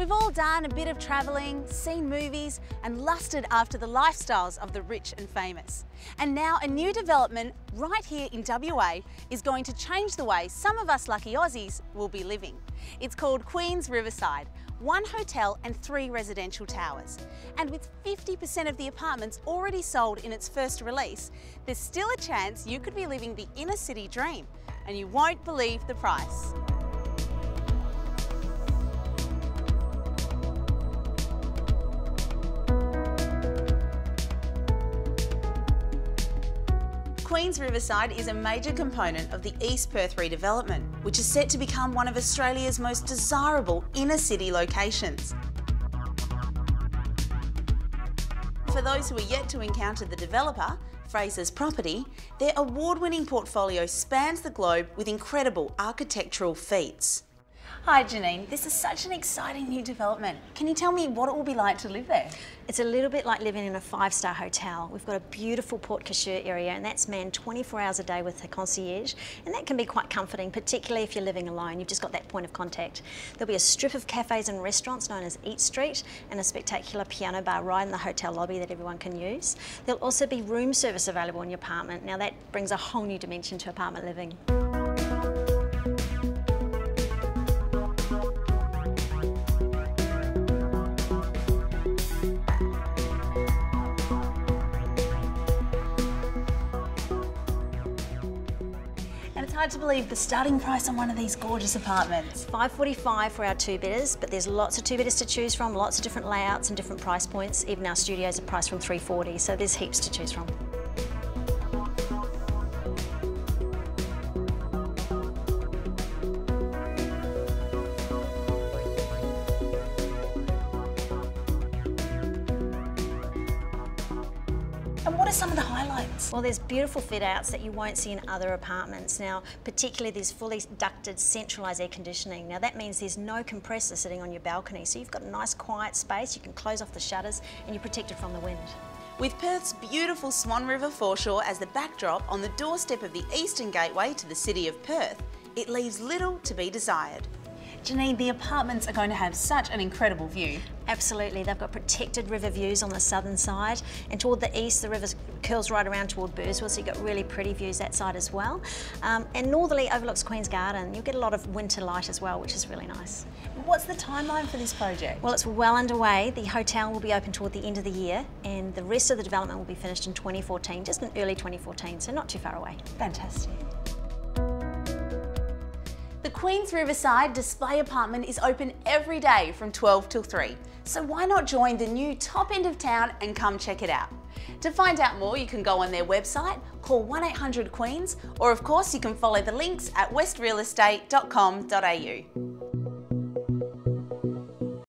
We've all done a bit of travelling, seen movies, and lusted after the lifestyles of the rich and famous. And now a new development right here in WA is going to change the way some of us lucky Aussies will be living. It's called Queen's Riverside, one hotel and three residential towers. And with 50% of the apartments already sold in its first release, there's still a chance you could be living the inner city dream, and you won't believe the price. Queen's Riverside is a major component of the East Perth redevelopment, which is set to become one of Australia's most desirable inner city locations. For those who are yet to encounter the developer, Fraser's Property, their award-winning portfolio spans the globe with incredible architectural feats. Hi Janine, this is such an exciting new development. Can you tell me what it will be like to live there? It's a little bit like living in a five-star hotel. We've got a beautiful porte cochère area and that's manned 24 hours a day with a concierge and that can be quite comforting, particularly if you're living alone. You've just got that point of contact. There'll be a strip of cafes and restaurants known as Eat Street and a spectacular piano bar right in the hotel lobby that everyone can use. There'll also be room service available in your apartment. Now that brings a whole new dimension to apartment living. Hard to believe the starting price on one of these gorgeous apartments. 545 for our two bidders, but there's lots of two bidders to choose from, lots of different layouts and different price points. Even our studios are priced from 340, so there's heaps to choose from. And what are some of the highlights? Well, there's beautiful fit outs that you won't see in other apartments. Now, particularly there's fully ducted centralised air conditioning. Now, that means there's no compressor sitting on your balcony. So you've got a nice quiet space, you can close off the shutters and you're protected from the wind. With Perth's beautiful Swan River foreshore as the backdrop on the doorstep of the Eastern Gateway to the city of Perth, it leaves little to be desired. Janine, the apartments are going to have such an incredible view. Absolutely, they've got protected river views on the southern side and toward the east the river curls right around toward Burswood so you've got really pretty views that side as well. Um, and northerly overlooks Queen's Garden. You'll get a lot of winter light as well which is really nice. What's the timeline for this project? Well it's well underway. The hotel will be open toward the end of the year and the rest of the development will be finished in 2014, just in early 2014 so not too far away. Fantastic. The Queen's Riverside display apartment is open every day from 12 till 3, so why not join the new top end of town and come check it out? To find out more, you can go on their website, call 1800 Queens, or of course you can follow the links at westrealestate.com.au.